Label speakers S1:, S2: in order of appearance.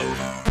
S1: over.